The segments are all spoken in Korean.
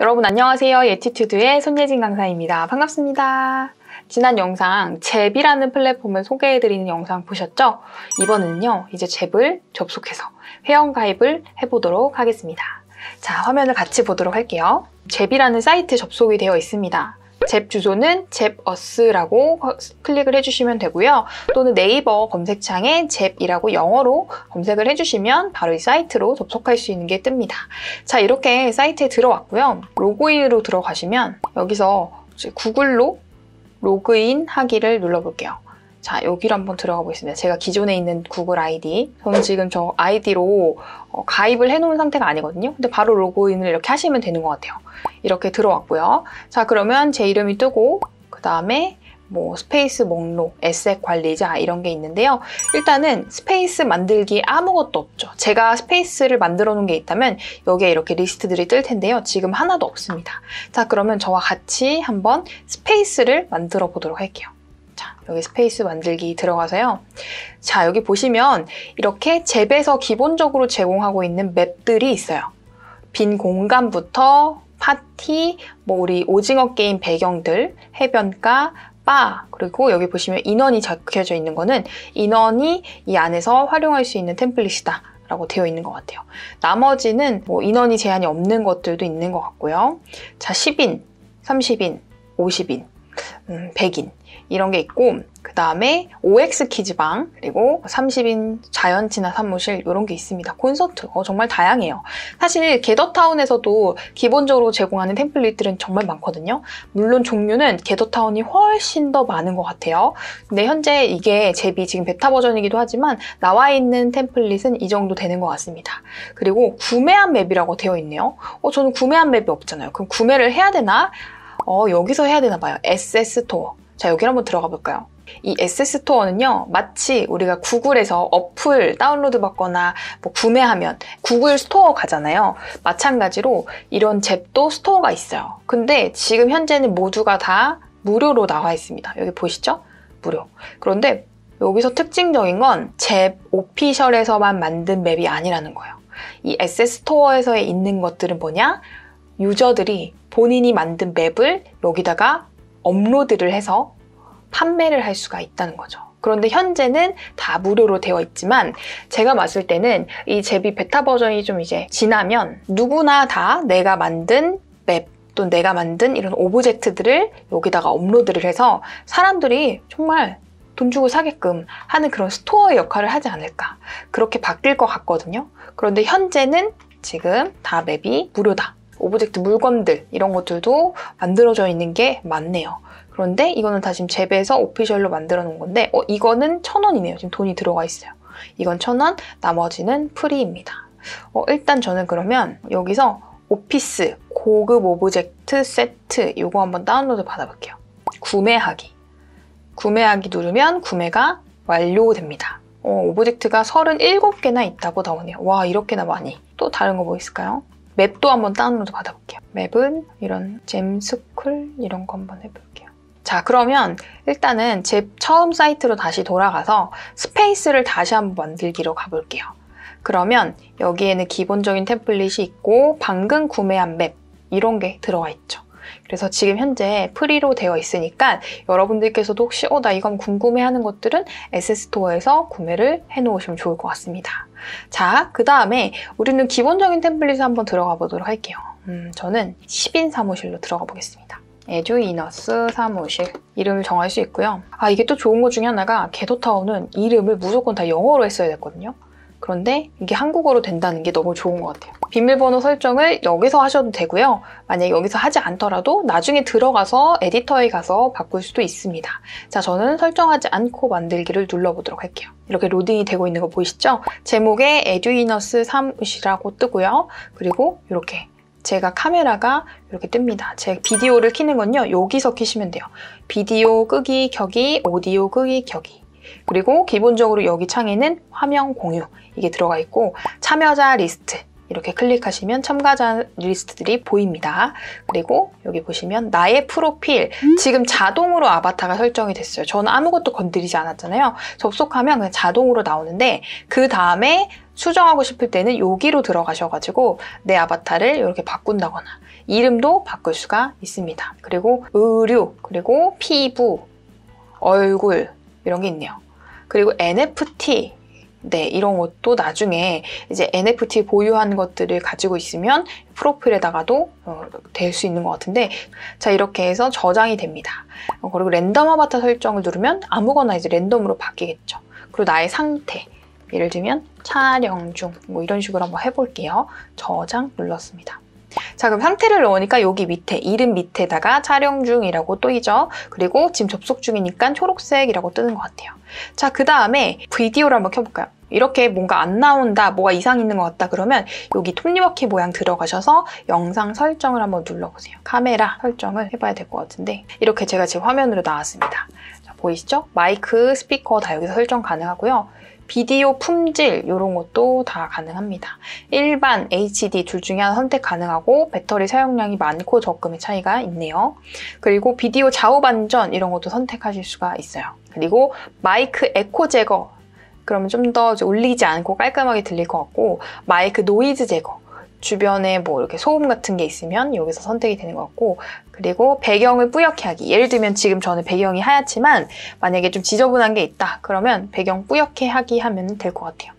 여러분 안녕하세요. 예티튜드의 손예진 강사입니다. 반갑습니다. 지난 영상 잽이라는 플랫폼을 소개해드리는 영상 보셨죠? 이번에는요, 이제 잽을 접속해서 회원가입을 해보도록 하겠습니다. 자, 화면을 같이 보도록 할게요. 잽이라는 사이트 접속이 되어 있습니다. 잽 주소는 잽어스라고 클릭을 해주시면 되고요. 또는 네이버 검색창에 잽이라고 영어로 검색을 해주시면 바로 이 사이트로 접속할 수 있는 게 뜹니다. 자 이렇게 사이트에 들어왔고요. 로그인으로 들어가시면 여기서 구글로 로그인 하기를 눌러볼게요. 자, 여기로 한번 들어가 보겠습니다. 제가 기존에 있는 구글 아이디. 저는 지금 저 아이디로 어, 가입을 해놓은 상태가 아니거든요. 근데 바로 로그인을 이렇게 하시면 되는 것 같아요. 이렇게 들어왔고요. 자, 그러면 제 이름이 뜨고, 그 다음에 뭐 스페이스 목록, asset 관리자 이런 게 있는데요. 일단은 스페이스 만들기 아무것도 없죠. 제가 스페이스를 만들어 놓은 게 있다면 여기에 이렇게 리스트들이 뜰 텐데요. 지금 하나도 없습니다. 자, 그러면 저와 같이 한번 스페이스를 만들어 보도록 할게요. 자, 여기 스페이스 만들기 들어가서요. 자, 여기 보시면 이렇게 ZEP에서 기본적으로 제공하고 있는 맵들이 있어요. 빈 공간부터 파티, 뭐 우리 오징어 게임 배경들, 해변가, 바, 그리고 여기 보시면 인원이 적혀져 있는 거는 인원이 이 안에서 활용할 수 있는 템플릿이다. 라고 되어 있는 것 같아요. 나머지는 뭐 인원이 제한이 없는 것들도 있는 것 같고요. 자, 10인, 30인, 50인, 음, 100인 이런 게 있고 그 다음에 OX 키즈방 그리고 30인 자연 친화 사무실 이런 게 있습니다. 콘서트 어, 정말 다양해요. 사실 게더타운에서도 기본적으로 제공하는 템플릿들은 정말 많거든요. 물론 종류는 게더타운이 훨씬 더 많은 것 같아요. 근데 현재 이게 ZEP이 지금 베타 버전이기도 하지만 나와 있는 템플릿은 이 정도 되는 것 같습니다. 그리고 구매한 맵이라고 되어 있네요. 어, 저는 구매한 맵이 없잖아요. 그럼 구매를 해야 되나? 어, 여기서 해야 되나 봐요. asset 스토어. 자, 여기 한번 들어가 볼까요? 이 asset 스토어는요, 마치 우리가 구글에서 어플 다운로드 받거나 뭐 구매하면 구글 스토어 가잖아요. 마찬가지로 이런 ZEP도 스토어가 있어요. 근데 지금 현재는 모두가 다 무료로 나와 있습니다. 여기 보시죠? 무료. 그런데 여기서 특징적인 건 ZEP official에서만 만든 맵이 아니라는 거예요. 이 asset 스토어에서 있는 것들은 뭐냐? 유저들이 본인이 만든 맵을 여기다가 업로드를 해서 판매를 할 수가 있다는 거죠. 그런데 현재는 다 무료로 되어 있지만 제가 봤을 때는 이 ZEP이 베타 버전이 좀 이제 지나면 누구나 다 내가 만든 맵 또는 내가 만든 이런 오브젝트들을 여기다가 업로드를 해서 사람들이 정말 돈 주고 사게끔 하는 그런 스토어의 역할을 하지 않을까 그렇게 바뀔 것 같거든요. 그런데 현재는 지금 다 맵이 무료다. 오브젝트 물건들 이런 것들도 만들어져 있는 게 많네요. 그런데 이거는 다 지금 ZEP에서 official로 만들어 놓은 건데 어, 이거는 천 원이네요. 지금 돈이 들어가 있어요. 이건 천 원, 나머지는 free입니다. 어, 일단 저는 그러면 여기서 오피스 고급 오브젝트 세트 이거 한번 다운로드 받아볼게요. 구매하기. 구매하기 누르면 구매가 완료됩니다. 어, 오브젝트가 37개나 있다고 나오네요. 와 이렇게나 많이. 또 다른 거 뭐 있을까요? 맵도 한번 다운로드 받아볼게요. 맵은 이런 ZEP 스쿨 이런 거 한번 해볼게요. 자 그러면 일단은 ZEP 처음 사이트로 다시 돌아가서 스페이스를 다시 한번 만들기로 가볼게요. 그러면 여기에는 기본적인 템플릿이 있고 방금 구매한 맵 이런 게 들어가 있죠. 그래서 지금 현재 free로 되어 있으니까 여러분들께서도 혹시 어, 나 이건 궁금해 하는 것들은 asset 스토어에서 구매를 해 놓으시면 좋을 것 같습니다. 자, 그 다음에 우리는 기본적인 템플릿을 한번 들어가 보도록 할게요. 음, 저는 10인 사무실로 들어가 보겠습니다. 에듀이너스 사무실 이름을 정할 수 있고요. 아 이게 또 좋은 것 중에 하나가 게더타운은 이름을 무조건 다 영어로 했어야 됐거든요. 그런데 이게 한국어로 된다는 게 너무 좋은 것 같아요. 비밀번호 설정을 여기서 하셔도 되고요. 만약에 여기서 하지 않더라도 나중에 들어가서 에디터에 가서 바꿀 수도 있습니다. 자, 저는 설정하지 않고 만들기를 눌러보도록 할게요. 이렇게 로딩이 되고 있는 거 보이시죠? 제목에 에듀이너스 사무실이라고 뜨고요. 그리고 이렇게 제가 카메라가 이렇게 뜹니다. 제 비디오를 키는 건요. 여기서 키시면 돼요. 비디오 끄기, 켜기, 오디오 끄기, 켜기. 그리고 기본적으로 여기 창에는 화면 공유 이게 들어가 있고 참여자 리스트 이렇게 클릭하시면 참가자 리스트들이 보입니다. 그리고 여기 보시면 나의 프로필 지금 자동으로 아바타가 설정이 됐어요. 저는 아무것도 건드리지 않았잖아요. 접속하면 그냥 자동으로 나오는데 그 다음에 수정하고 싶을 때는 여기로 들어가셔가지고 내 아바타를 이렇게 바꾼다거나 이름도 바꿀 수가 있습니다. 그리고 의류, 그리고 피부, 얼굴 이런 게 있네요. 그리고 NFT 네, 이런 것도 나중에 이제 NFT 보유한 것들을 가지고 있으면 프로필에다가도 어, 될 수 있는 것 같은데 자 이렇게 해서 저장이 됩니다. 어, 그리고 랜덤 아바타 설정을 누르면 아무거나 이제 랜덤으로 바뀌겠죠. 그리고 나의 상태 예를 들면 촬영 중 뭐 이런 식으로 한번 해볼게요. 저장 눌렀습니다. 자 그럼 상태를 넣으니까 여기 밑에 이름 밑에다가 촬영 중이라고 뜨이죠. 그리고 지금 접속 중이니까 초록색이라고 뜨는 것 같아요. 자 그 다음에 비디오를 한번 켜볼까요? 이렇게 뭔가 안 나온다, 뭐가 이상 있는 것 같다 그러면 여기 톱니바퀴 모양 들어가셔서 영상 설정을 한번 눌러보세요. 카메라 설정을 해봐야 될 것 같은데 이렇게 제가 지금 화면으로 나왔습니다. 자, 보이시죠? 마이크, 스피커 다 여기서 설정 가능하고요. 비디오 품질 이런 것도 다 가능합니다. 일반, HD 둘 중에 하나 선택 가능하고 배터리 사용량이 많고 적금의 차이가 있네요. 그리고 비디오 좌우 반전 이런 것도 선택하실 수가 있어요. 그리고 마이크 에코 제거 그러면 좀 더 울리지 않고 깔끔하게 들릴 것 같고 마이크 노이즈 제거 주변에 뭐 이렇게 소음 같은 게 있으면 여기서 선택이 되는 것 같고 그리고 배경을 뿌옇게 하기. 예를 들면 지금 저는 배경이 하얗지만 만약에 좀 지저분한 게 있다 그러면 배경 뿌옇게 하기 하면 될 것 같아요.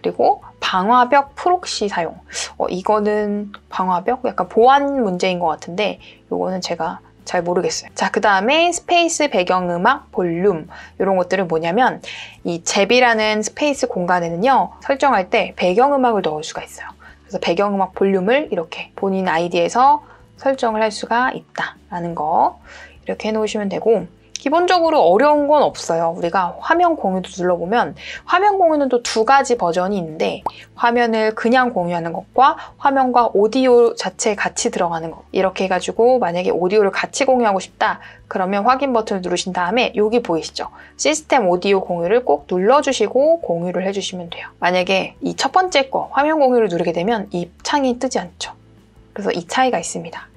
그리고 방화벽 프록시 사용. 어, 이거는 방화벽? 약간 보안 문제인 것 같은데 이거는 제가 잘 모르겠어요. 자, 그 다음에 스페이스 배경음악 볼륨. 이런 것들은 뭐냐면 이 ZEP이라는 스페이스 공간에는요 설정할 때 배경음악을 넣을 수가 있어요. 그래서 배경음악 볼륨을 이렇게 본인 아이디에서 설정을 할 수가 있다라는 거 이렇게 해놓으시면 되고 기본적으로 어려운 건 없어요. 우리가 화면 공유도 눌러보면 화면 공유는 또 두 가지 버전이 있는데 화면을 그냥 공유하는 것과 화면과 오디오 자체 같이 들어가는 것 이렇게 해가지고 만약에 오디오를 같이 공유하고 싶다 그러면 확인 버튼을 누르신 다음에 여기 보이시죠? 시스템 오디오 공유를 꼭 눌러주시고 공유를 해주시면 돼요. 만약에 이 첫 번째 거 화면 공유를 누르게 되면 이 창이 뜨지 않죠. 그래서 이 차이가 있습니다.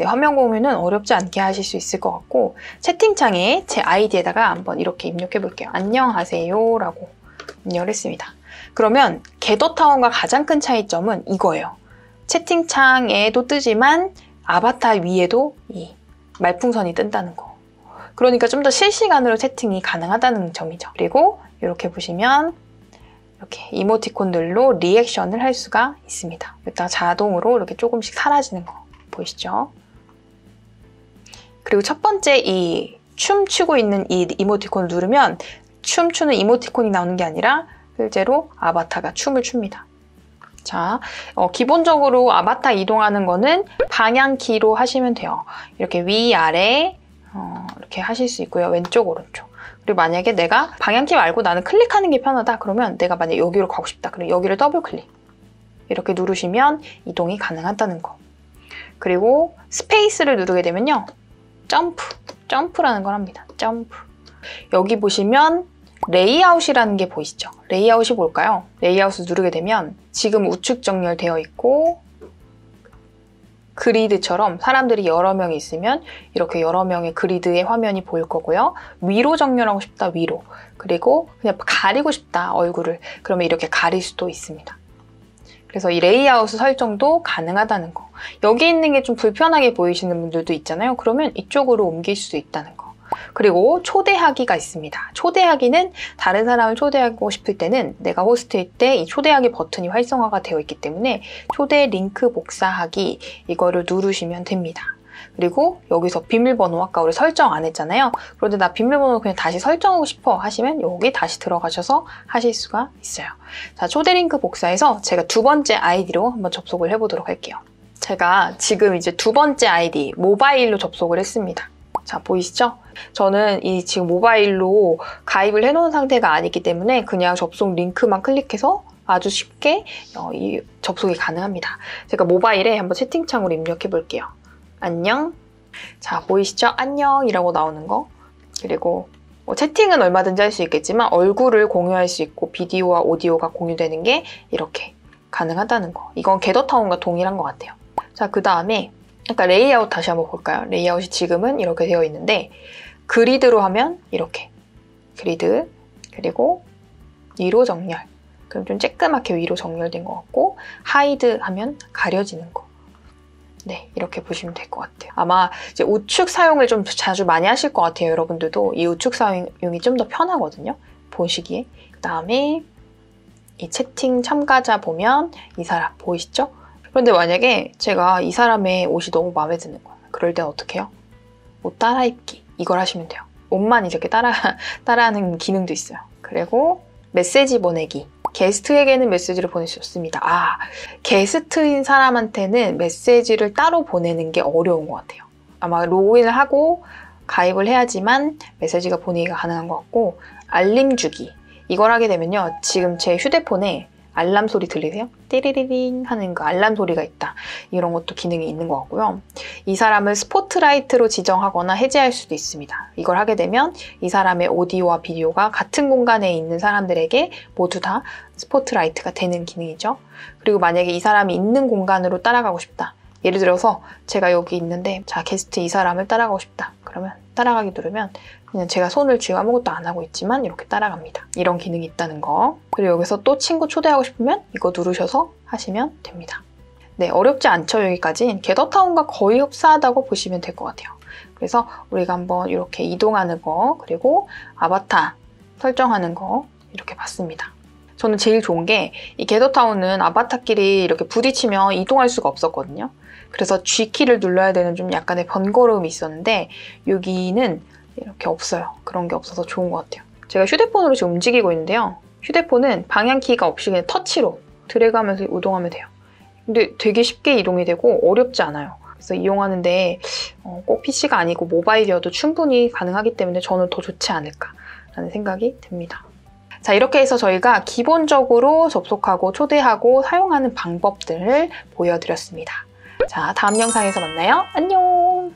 네, 화면 공유는 어렵지 않게 하실 수 있을 것 같고 채팅창에 제 아이디에다가 한번 이렇게 입력해 볼게요. 안녕하세요 라고 입력을 했습니다. 그러면 겟더타운과 가장 큰 차이점은 이거예요. 채팅창에도 뜨지만 아바타 위에도 이 말풍선이 뜬다는 거. 그러니까 좀 더 실시간으로 채팅이 가능하다는 점이죠. 그리고 이렇게 보시면 이렇게 이모티콘들로 리액션을 할 수가 있습니다. 일단 자동으로 이렇게 조금씩 사라지는 거 보이시죠? 그리고 첫 번째 이 춤추고 있는 이 이모티콘을 누르면 춤추는 이모티콘이 나오는 게 아니라 실제로 아바타가 춤을 춥니다. 자, 어, 기본적으로 아바타 이동하는 거는 방향키로 하시면 돼요. 이렇게 위, 아래 어, 이렇게 하실 수 있고요. 왼쪽, 오른쪽. 그리고 만약에 내가 방향키 말고 나는 클릭하는 게 편하다 그러면 내가 만약에 여기로 가고 싶다. 그럼 여기를 더블 클릭. 이렇게 누르시면 이동이 가능하다는 거. 그리고 스페이스를 누르게 되면요. 점프, 점프라는 걸 합니다. 점프. 여기 보시면 레이아웃이라는 게 보이시죠? 레이아웃이 뭘까요? 레이아웃을 누르게 되면 지금 우측 정렬되어 있고 그리드처럼 사람들이 여러 명 있으면 이렇게 여러 명의 그리드의 화면이 보일 거고요. 위로 정렬하고 싶다, 위로. 그리고 그냥 가리고 싶다, 얼굴을. 그러면 이렇게 가릴 수도 있습니다. 그래서 이 레이아웃 설정도 가능하다는 거. 여기 있는 게 좀 불편하게 보이시는 분들도 있잖아요. 그러면 이쪽으로 옮길 수도 있다는 거. 그리고 초대하기가 있습니다. 초대하기는 다른 사람을 초대하고 싶을 때는 내가 호스트일 때 이 초대하기 버튼이 활성화가 되어 있기 때문에 초대 링크 복사하기 이거를 누르시면 됩니다. 그리고 여기서 비밀번호 아까 우리 설정 안 했잖아요. 그런데 나 비밀번호 그냥 다시 설정하고 싶어 하시면 여기 다시 들어가셔서 하실 수가 있어요. 자, 초대 링크 복사해서 제가 두 번째 아이디로 한번 접속을 해보도록 할게요. 제가 지금 이제 두 번째 아이디 모바일로 접속을 했습니다. 자, 보이시죠? 저는 이 지금 모바일로 가입을 해놓은 상태가 아니기 때문에 그냥 접속 링크만 클릭해서 아주 쉽게 어, 이 접속이 가능합니다. 제가 모바일에 한번 채팅창으로 입력해 볼게요. 안녕. 자, 보이시죠? 안녕이라고 나오는 거. 그리고 뭐 채팅은 얼마든지 할 수 있겠지만 얼굴을 공유할 수 있고 비디오와 오디오가 공유되는 게 이렇게 가능하다는 거. 이건 게더타운과 동일한 것 같아요. 자, 그 다음에 아까 레이아웃 다시 한번 볼까요? 레이아웃이 지금은 이렇게 되어 있는데 그리드로 하면 이렇게 그리드 그리고 위로 정렬 그럼 좀 쬐끄맣게 위로 정렬된 것 같고 hide 하면 가려지는 거. 네, 이렇게 보시면 될 것 같아요. 아마 이제 우측 사용을 좀 자주 많이 하실 것 같아요. 여러분들도 이 우측 사용이 좀 더 편하거든요. 보시기에. 그 다음에 이 채팅 참가자 보면 이 사람 보이시죠? 그런데 만약에 제가 이 사람의 옷이 너무 마음에 드는 거예요. 그럴 땐 어떻게 해요? 옷 따라 입기. 이걸 하시면 돼요. 옷만 이렇게 따라, 따라하는 기능도 있어요. 그리고 메시지 보내기. 게스트에게는 메시지를 보낼 수 없습니다. 아, 게스트인 사람한테는 메시지를 따로 보내는 게 어려운 것 같아요. 아마 로그인을 하고 가입을 해야지만 메시지가 보내기가 가능한 것 같고, 알림 주기. 이걸 하게 되면요. 지금 제 휴대폰에 알람 소리 들리세요? 띠리리링 하는 그 알람 소리가 있다. 이런 것도 기능이 있는 것 같고요. 이 사람을 스포트라이트로 지정하거나 해제할 수도 있습니다. 이걸 하게 되면 이 사람의 오디오와 비디오가 같은 공간에 있는 사람들에게 모두 다 스포트라이트가 되는 기능이죠. 그리고 만약에 이 사람이 있는 공간으로 따라가고 싶다. 예를 들어서 제가 여기 있는데 자 게스트 이 사람을 따라가고 싶다. 그러면 따라가기 누르면 그냥 제가 손을 쥐고 아무것도 안 하고 있지만 이렇게 따라갑니다. 이런 기능이 있다는 거. 그리고 여기서 또 친구 초대하고 싶으면 이거 누르셔서 하시면 됩니다. 네, 어렵지 않죠, 여기까지. 게더타운과 거의 흡사하다고 보시면 될 것 같아요. 그래서 우리가 한번 이렇게 이동하는 거, 그리고 아바타 설정하는 거 이렇게 봤습니다. 저는 제일 좋은 게 이 게더타운은 아바타끼리 이렇게 부딪히면 이동할 수가 없었거든요. 그래서 G키를 눌러야 되는 좀 약간의 번거로움이 있었는데 여기는 이렇게 없어요. 그런 게 없어서 좋은 것 같아요. 제가 휴대폰으로 지금 움직이고 있는데요. 휴대폰은 방향키가 없이 그냥 터치로 드래그하면서 이동하면 돼요. 근데 되게 쉽게 이동이 되고 어렵지 않아요. 그래서 이용하는데 어, 꼭 PC가 아니고 모바일이어도 충분히 가능하기 때문에 저는 더 좋지 않을까라는 생각이 듭니다. 자, 이렇게 해서 저희가 기본적으로 접속하고 초대하고 사용하는 방법들을 보여드렸습니다. 자 다음 영상에서 만나요. 안녕!